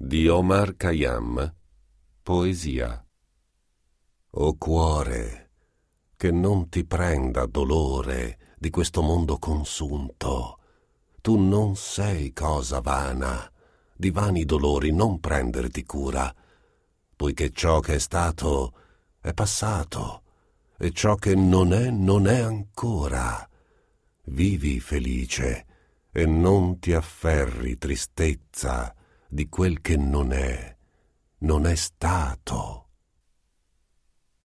di Omar Khayyam, poesia. O cuore, che non ti prenda dolore di questo mondo consunto. Tu non sei cosa vana, di vani dolori non prenderti cura, poiché ciò che è stato è passato e ciò che non è non è ancora. Vivi felice e non ti afferri tristezza di quel che non è, non è stato.